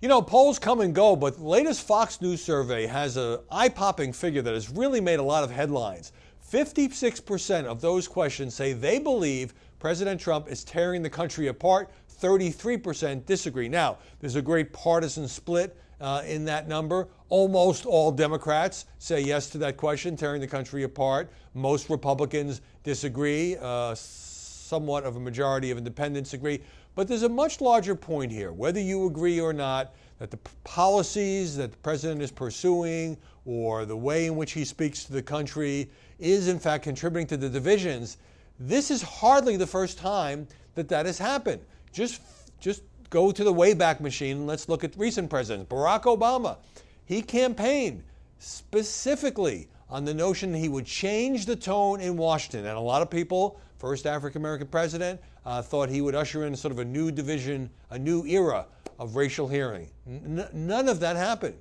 You know, polls come and go, but the latest Fox News survey has an eye popping figure that has really made a lot of headlines. 56% of those questions say they believe President Trump is tearing the country apart. 33% disagree. Now, there's a great partisan split uh, in that number. Almost all Democrats say yes to that question, tearing the country apart. Most Republicans disagree. Uh, somewhat of a majority of independents agree. But there's a much larger point here, whether you agree or not, that the policies that the president is pursuing or the way in which he speaks to the country is, in fact, contributing to the divisions. This is hardly the first time that that has happened. Just, just go to the Wayback Machine and let's look at recent presidents. Barack Obama, he campaigned specifically on the notion that he would change the tone in Washington. And a lot of people, first African American president, uh, thought he would usher in sort of a new division, a new era of racial hearing. N- none of that happened.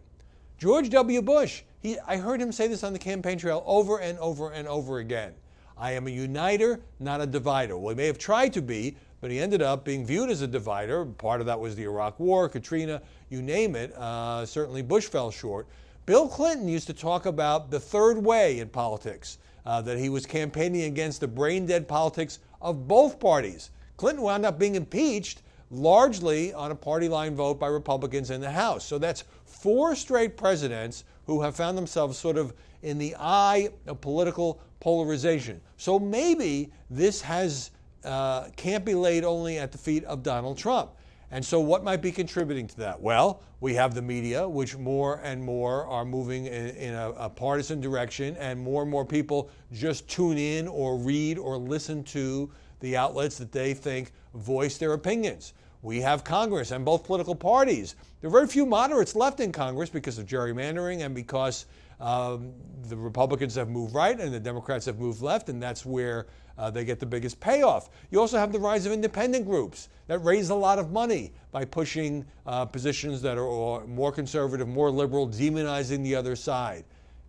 George W. Bush, he, I heard him say this on the campaign trail over and over and over again. I am a uniter, not a divider. Well, he may have tried to be, but he ended up being viewed as a divider. Part of that was the Iraq War, Katrina, you name it. Uh, certainly Bush fell short. Bill Clinton used to talk about the third way in politics, uh, that he was campaigning against the brain dead politics of both parties. Clinton wound up being impeached largely on a party line vote by Republicans in the House. So that's four straight presidents who have found themselves sort of in the eye of political polarization. So maybe this has uh, can't be laid only at the feet of Donald Trump. And so, what might be contributing to that? Well, we have the media, which more and more are moving in, in a, a, partisan direction, and more and more people just tune in or read or listen to the outlets that they think voice their opinions. We have Congress and both political parties. There are very few moderates left in Congress because of gerrymandering and because um, the Republicans have moved right and the Democrats have moved left, and that's where uh, they get the biggest payoff. You also have the rise of independent groups that raise a lot of money by pushing uh, positions that are more conservative, more liberal, demonizing the other side.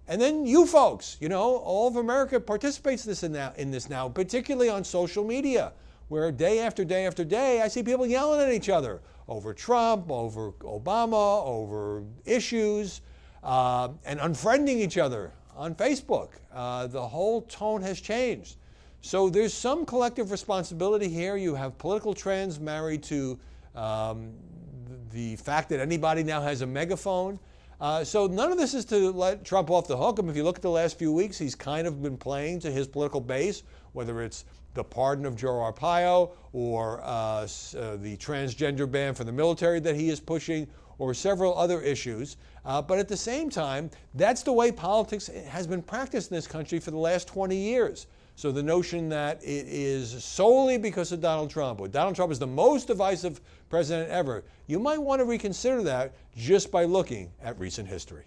And then you folks, you know, all of America participates this in, in this now, particularly on social media, where day after day after day, I see people yelling at each other over Trump, over Obama, over issues, uh, and unfriending each other on Facebook. Uh, the whole tone has changed. So there's some collective responsibility here. You have political trends married to um, the fact that anybody now has a megaphone. Uh, so none of this is to let Trump off the hook. I mean, if you look at the last few weeks, he's kind of been playing to his political base, whether it's the pardon of Joe Arpaio or uh, uh, the transgender ban for the military that he is pushing or several other issues. Uh, but at the same time, that's the way politics has been practiced in this country for the last 20 years. So the notion that it is solely because of Donald Trump, or Donald Trump is the most divisive president ever, you might want to reconsider that just by looking at recent history.